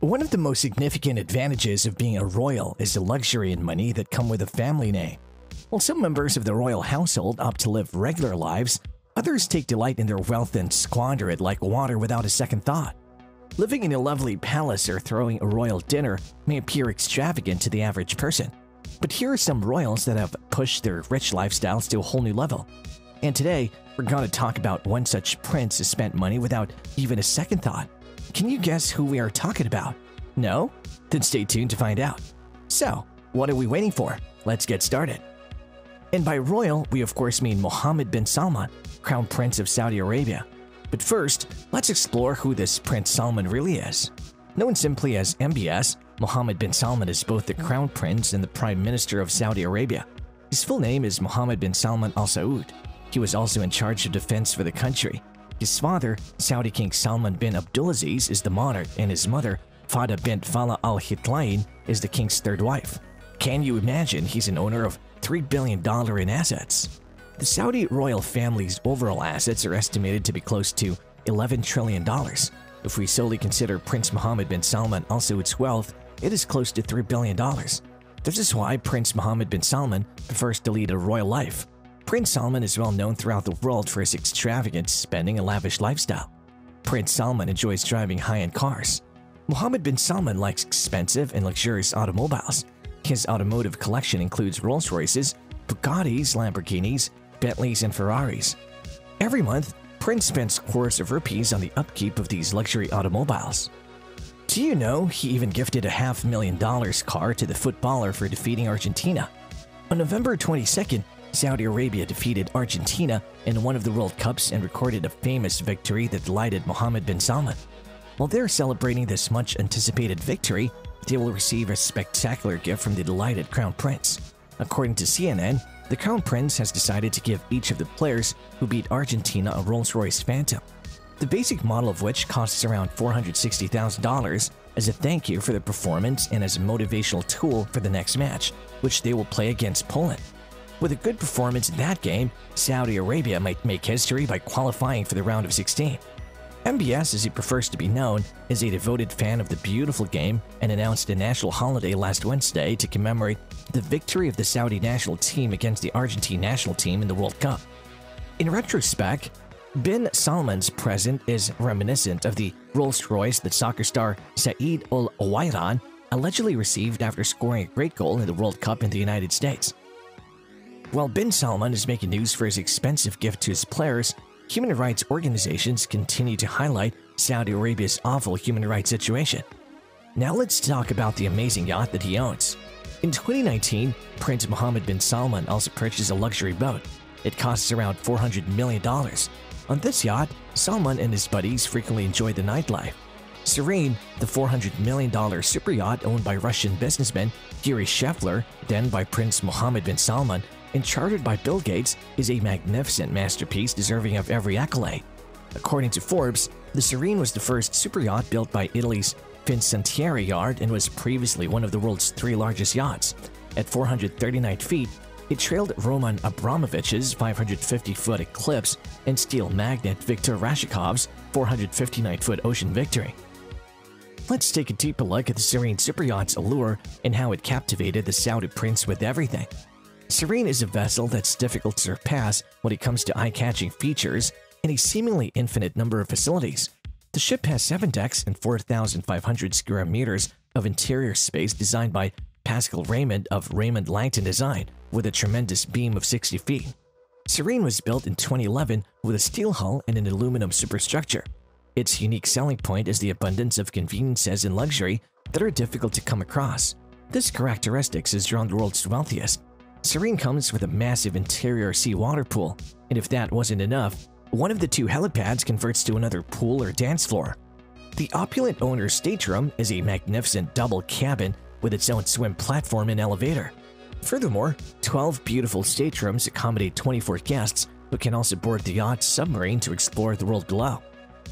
One of the most significant advantages of being a royal is the luxury and money that come with a family name. While some members of the royal household opt to live regular lives, others take delight in their wealth and squander it like water without a second thought. Living in a lovely palace or throwing a royal dinner may appear extravagant to the average person, but here are some royals that have pushed their rich lifestyles to a whole new level. And today, we're going to talk about one such prince who spent money without even a second thought. Can you guess who we are talking about? No? Then stay tuned to find out. So, what are we waiting for? Let's get started. And by royal, we of course mean Mohammed bin Salman, Crown Prince of Saudi Arabia. But first, let's explore who this Prince Salman really is. Known simply as MBS, Mohammed bin Salman is both the Crown Prince and the Prime Minister of Saudi Arabia. His full name is Mohammed bin Salman Al Saud. He was also in charge of defense for the country. His father, Saudi King Salman bin Abdulaziz, is the monarch, and his mother, Fahda bint Falah Al Hithlain, is the king's third wife. Can you imagine he's an owner of $3 billion in assets? The Saudi royal family's overall assets are estimated to be close to $11 trillion. If we solely consider Prince Mohammed bin Salman also its wealth, it is close to $3 billion. This is why Prince Mohammed bin Salman prefers to lead a royal life. Prince Salman is well known throughout the world for his extravagant spending and lavish lifestyle. Prince Salman enjoys driving high-end cars. Mohammed bin Salman likes expensive and luxurious automobiles. His automotive collection includes Rolls-Royces, Bugattis, Lamborghinis, Bentleys, and Ferraris. Every month, Prince spends crores of rupees on the upkeep of these luxury automobiles. Do you know he even gifted a half million dollars car to the footballer for defeating Argentina? On November 22nd, Saudi Arabia defeated Argentina in one of the World Cups and recorded a famous victory that delighted Mohammed bin Salman. While they're celebrating this much anticipated victory, they will receive a spectacular gift from the delighted Crown Prince. According to CNN, the Crown Prince has decided to give each of the players who beat Argentina a Rolls Royce Phantom, the basic model of which costs around $460,000 as a thank you for the performance and as a motivational tool for the next match, which they will play against Poland. With a good performance in that game, Saudi Arabia might make history by qualifying for the round of 16. MBS, as he prefers to be known, is a devoted fan of the beautiful game and announced a national holiday last Wednesday to commemorate the victory of the Saudi national team against the Argentine national team in the World Cup. In retrospect, Bin Salman's present is reminiscent of the Rolls-Royce that soccer star Saeed Al Owairan allegedly received after scoring a great goal in the World Cup in the United States. While bin Salman is making news for his expensive gift to his players, human rights organizations continue to highlight Saudi Arabia's awful human rights situation. Now let's talk about the amazing yacht that he owns. In 2019, Prince Mohammed bin Salman also purchased a luxury boat. It costs around $400 million. On this yacht, Salman and his buddies frequently enjoy the nightlife. Serene, the $400 million super yacht owned by Russian businessman Yuri Shefler, then by Prince Mohammed bin Salman, and chartered by Bill Gates, is a magnificent masterpiece deserving of every accolade. According to Forbes, the Serene was the first super yacht built by Italy's Fincantieri yard and was previously one of the world's three largest yachts. At 439 feet, it trailed Roman Abramovich's 550-foot Eclipse and steel magnate Viktor Rashnikov's 459-foot Ocean Victory. Let's take a deeper look at the Serene superyacht's allure and how it captivated the Saudi prince with everything. Serene is a vessel that's difficult to surpass when it comes to eye-catching features and a seemingly infinite number of facilities. The ship has 7 decks and 4,500 square meters of interior space designed by Pascale Reymond of Reymond Langton Design, with a tremendous beam of 60 feet. Serene was built in 2011 with a steel hull and an aluminum superstructure. Its unique selling point is the abundance of conveniences and luxury that are difficult to come across. This characteristics has drawn the world's wealthiest Serene comes with a massive interior seawater pool, and if that wasn't enough, one of the two helipads converts to another pool or dance floor. The opulent owner's stateroom is a magnificent double cabin with its own swim platform and elevator. Furthermore, 12 beautiful staterooms accommodate 24 guests who can also board the yacht's submarine to explore the world below.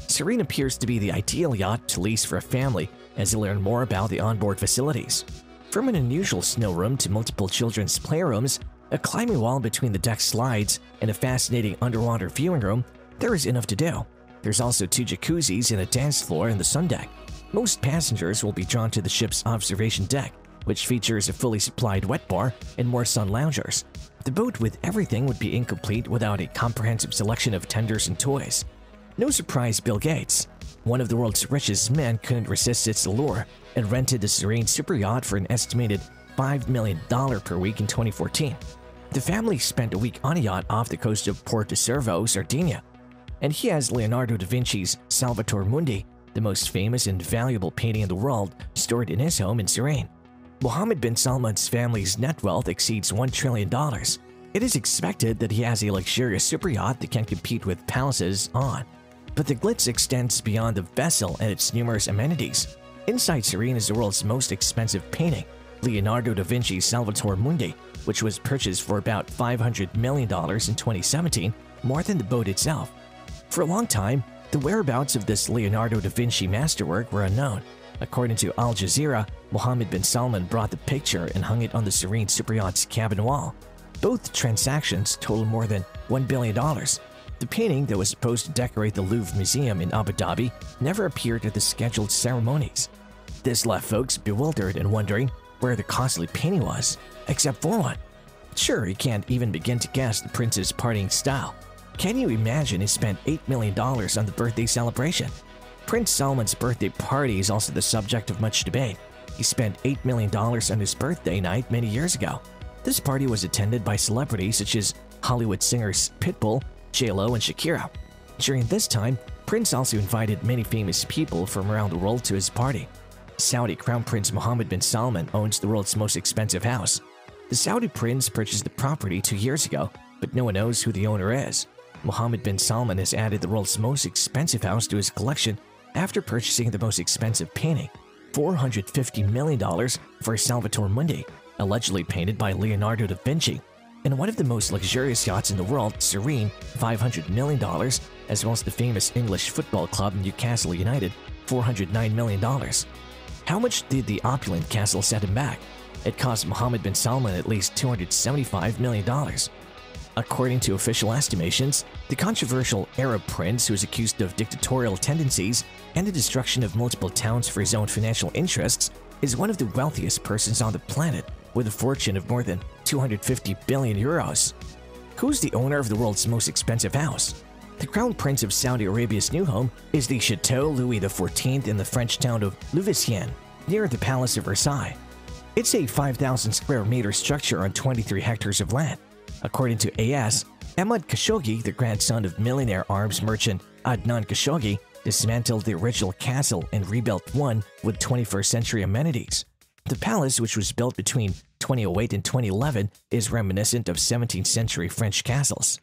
Serene appears to be the ideal yacht to lease for a family as you learn more about the onboard facilities. From an unusual snow room to multiple children's playrooms, a climbing wall between the deck slides, and a fascinating underwater viewing room, there is enough to do. There's also two jacuzzis and a dance floor in the sun deck. Most passengers will be drawn to the ship's observation deck, which features a fully supplied wet bar and more sun loungers. The boat with everything would be incomplete without a comprehensive selection of tenders and toys. No surprise Bill Gates, one of the world's richest men couldn't resist its allure and rented the Serene super yacht for an estimated $5 million per week in 2014. The family spent a week on a yacht off the coast of Porto Cervo, Sardinia, and he has Leonardo da Vinci's Salvator Mundi, the most famous and valuable painting in the world, stored in his home in Serene. Mohammed bin Salman's family's net wealth exceeds $1 trillion. It is expected that he has a luxurious super yacht that can compete with palaces on. But the glitz extends beyond the vessel and its numerous amenities. Inside Serene is the world's most expensive painting, Leonardo da Vinci's Salvator Mundi, which was purchased for about $500 million in 2017, more than the boat itself. For a long time, the whereabouts of this Leonardo da Vinci masterwork were unknown. According to Al Jazeera, Mohammed bin Salman brought the picture and hung it on the Serene Superyacht's cabin wall. Both transactions totaled more than $1 billion. The painting that was supposed to decorate the Louvre Museum in Abu Dhabi never appeared at the scheduled ceremonies. This left folks bewildered and wondering where the costly painting was, except for one. Sure, you can't even begin to guess the prince's partying style. Can you imagine he spent $8 million on the birthday celebration? Prince Salman's birthday party is also the subject of much debate. He spent $8 million on his birthday night many years ago. This party was attended by celebrities such as Hollywood singers Pitbull, J-Lo, and Shakira. During this time, Prince also invited many famous people from around the world to his party. Saudi Crown Prince Mohammed bin Salman owns the world's most expensive house. The Saudi prince purchased the property two years ago, but no one knows who the owner is. Mohammed bin Salman has added the world's most expensive house to his collection after purchasing the most expensive painting, $450 million for Salvator Mundi, allegedly painted by Leonardo da Vinci, and one of the most luxurious yachts in the world, Serene, $500 million, as well as the famous English football club Newcastle United, $409 million. How much did the opulent castle set him back? It cost Mohammed bin Salman at least $275 million. According to official estimations, the controversial Arab prince who is accused of dictatorial tendencies and the destruction of multiple towns for his own financial interests is one of the wealthiest persons on the planet with a fortune of more than 250 billion euros. Who's the owner of the world's most expensive house? The Crown Prince of Saudi Arabia's new home is the Chateau Louis XIV in the French town of Louveciennes, near the Palace of Versailles. It's a 5,000 square meter structure on 23 hectares of land. According to AS, Ahmad Khashoggi, the grandson of millionaire arms merchant Adnan Khashoggi, dismantled the original castle and rebuilt one with 21st century amenities. The palace, which was built between 2008 and 2011, is reminiscent of 17th century French castles.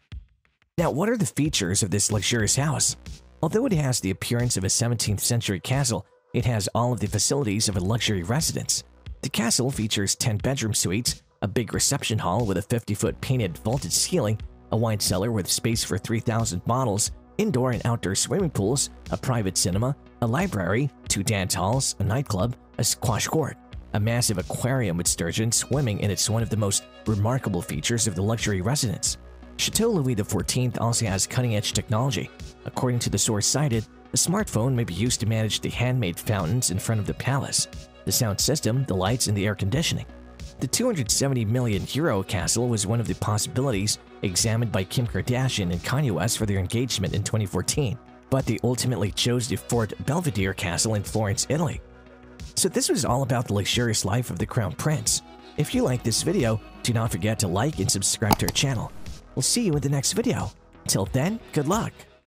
Now, what are the features of this luxurious house? Although it has the appearance of a 17th century castle, it has all of the facilities of a luxury residence. The castle features 10 bedroom suites, a big reception hall with a 50-foot painted vaulted ceiling, a wine cellar with space for 3,000 bottles, indoor and outdoor swimming pools, a private cinema, a library, two dance halls, a nightclub, a squash court, a massive aquarium with sturgeons swimming in its one of the most remarkable features of the luxury residence. Chateau Louis XIV also has cutting-edge technology. According to the source cited, a smartphone may be used to manage the handmade fountains in front of the palace, the sound system, the lights, and the air conditioning. The 270 million euro castle was one of the possibilities examined by Kim Kardashian and Kanye West for their engagement in 2014, but they ultimately chose the Fort Belvedere Castle in Florence, Italy. So this was all about the luxurious life of the Crown Prince. If you like this video, do not forget to like and subscribe to our channel. We'll see you in the next video. Till then, good luck!